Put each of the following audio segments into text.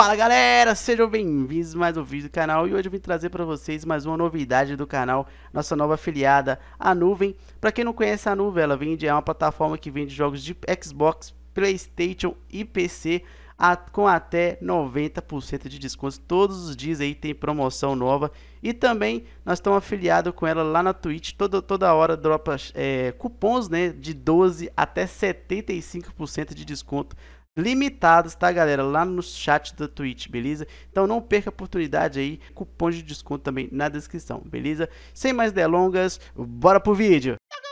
Fala galera, sejam bem-vindos mais um vídeo do canal e hoje eu vim trazer para vocês mais uma novidade do canal, nossa nova afiliada, a Nuvem. Para quem não conhece a Nuvem, ela vende, é uma plataforma que vende jogos de Xbox, Playstation e PC a, com até 90% de desconto. Todos os dias aí tem promoção nova e também nós estamos afiliados com ela lá na Twitch, toda, toda hora dropa é, cupons né, de 12 até 75% de desconto limitados, tá, galera? Lá no chat da Twitch, beleza? Então não perca a oportunidade aí, cupom de desconto também na descrição, beleza? Sem mais delongas, bora pro vídeo! Tá tá!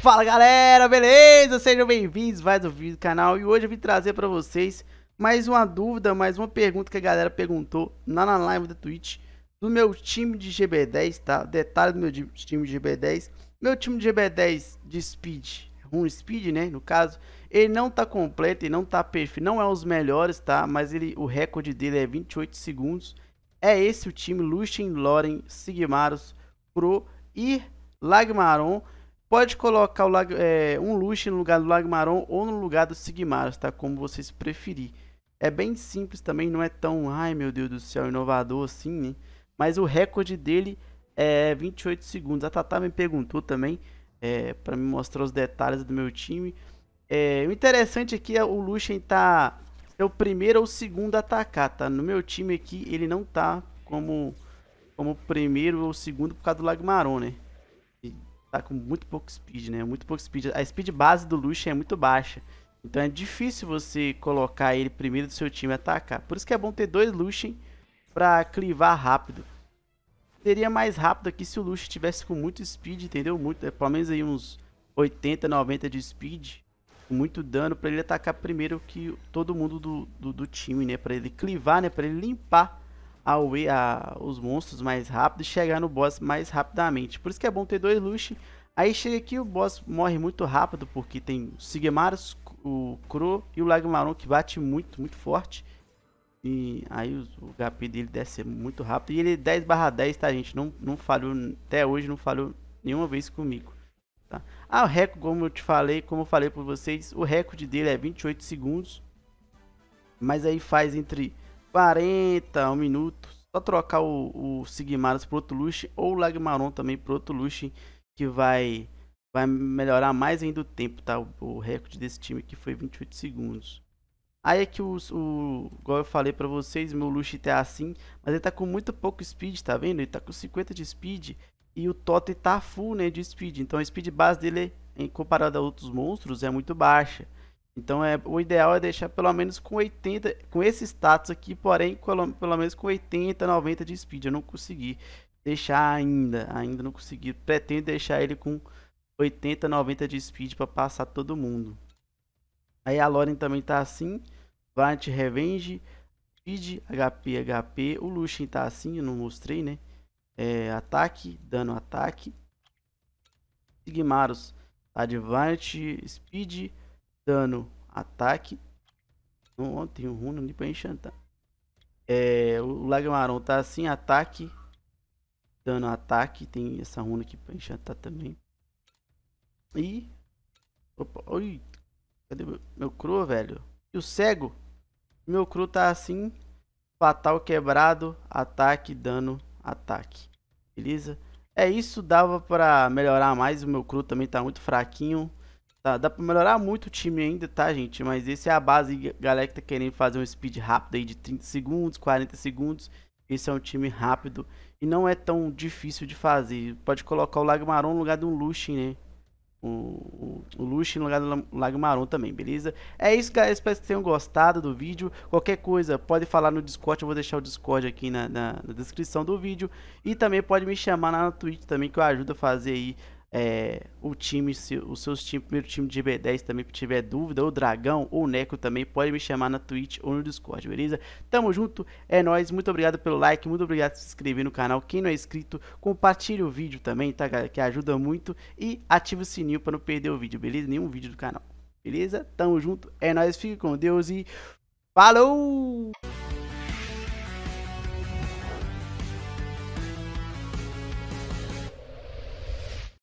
Fala galera, beleza? Sejam bem-vindos mais um vídeo do canal e hoje eu vim trazer para vocês mais uma dúvida, mais uma pergunta que a galera perguntou lá na live da Twitch do meu time de GB10, tá? Detalhe do meu time de GB10. Meu time de GB10 de Speed, Rune Speed, né? No caso, ele não tá completo, e não tá perfeito, não é os melhores, tá? Mas ele, o recorde dele é 28 segundos. É esse o time, Lucian, Loren, Sigmarus, Pro e Lagmaron. Pode colocar o é, um Lucian no lugar do Lagmaron ou no lugar do Sigmarus, tá? Como vocês preferirem. É bem simples também, não é tão, ai meu Deus do céu, inovador assim, né? Mas o recorde dele é 28 segundos. A Tata me perguntou também é, para me mostrar os detalhes do meu time. É, o interessante aqui é o Lucian tá é o primeiro ou segundo a atacar, tá? No meu time aqui ele não tá como como primeiro ou segundo por causa do Lagmaron, né? E tá com muito pouco speed, né? Muito pouco speed. A speed base do Lucian é muito baixa. Então é difícil você colocar ele primeiro do seu time atacar. Por isso que é bom ter dois Lucian para clivar rápido. Seria mais rápido aqui se o Lush tivesse com muito speed, entendeu? Muito, é, pelo menos aí uns 80, 90 de speed. Com muito dano para ele atacar primeiro que todo mundo do, do, do time, né? Para ele clivar, né? Para ele limpar a, a, os monstros mais rápido e chegar no boss mais rapidamente. Por isso que é bom ter dois Lush. Aí chega aqui o boss morre muito rápido porque tem o Sigmarus, o Crow e o Lagmaron que bate muito, muito forte. E aí o, HP dele deve ser muito rápido. E ele é 10 barra 10, tá, gente? Não, não falhou, até hoje não falhou nenhuma vez comigo. Tá? Ah, o recorde, como eu te falei, como eu falei para vocês, o recorde dele é 28 segundos. Mas aí faz entre 40 um minuto. Só trocar o, o Sigmarus pro outro Lush ou o Lagmaron também pro outro Lush. Que vai, vai melhorar mais ainda o tempo, tá? O, o recorde desse time aqui foi 28 segundos. Aí é que o, igual eu falei pra vocês, meu Luxi tá assim, mas ele tá com muito pouco speed, tá vendo? Ele tá com 50 de speed e o Totem tá full, né, de speed. Então a speed base dele, em comparado a outros monstros, é muito baixa. Então é, o ideal é deixar pelo menos com 80, com esse status aqui, porém pelo menos com 80, 90 de speed. Eu não consegui deixar ainda, ainda não consegui. Pretendo deixar ele com 80, 90 de speed para passar todo mundo. Aí a Loren também tá assim. Valiant Revenge, Speed, HP, HP. O Lucian tá assim, eu não mostrei, né? É, ataque, dano, ataque. Sigmarus de Valiant, Speed, dano, ataque. Não, tem um runo ali pra enchantar. É, o Lagmaron tá assim, ataque, dano, ataque. Tem essa runa aqui pra enchantar também. E... Opa, oi. Cadê meu, meu cru, velho? E o cego? Meu cru tá assim. Fatal quebrado. Ataque, dano, ataque. Beleza? É isso, dava pra melhorar mais. O meu cru também tá muito fraquinho. Tá, dá pra melhorar muito o time ainda, tá, gente? Mas esse é a base, galera que tá querendo fazer um speed rápido aí de 30 segundos, 40 segundos. Esse é um time rápido e não é tão difícil de fazer. Pode colocar o Lagmaron no lugar de um Lucian, né? O, o, Lush no lugar do Lago Maron também, beleza? É isso, galera. Espero que tenham gostado do vídeo. Qualquer coisa, pode falar no Discord. Eu vou deixar o Discord aqui na, na, na descrição do vídeo. E também pode me chamar no Twitch também, que eu ajudo a fazer aí é, o time, se, os seus times, primeiro time de GB10 também, tiver dúvida, ou Dragão, ou Neco também, pode me chamar na Twitch ou no Discord, beleza? Tamo junto, é nóis, muito obrigado pelo like, muito obrigado por se inscrever no canal, quem não é inscrito, compartilhe o vídeo também, tá galera, que ajuda muito, e ative o sininho para não perder o vídeo, beleza? Nenhum vídeo do canal, beleza? Tamo junto, é nóis, fique com Deus e falou!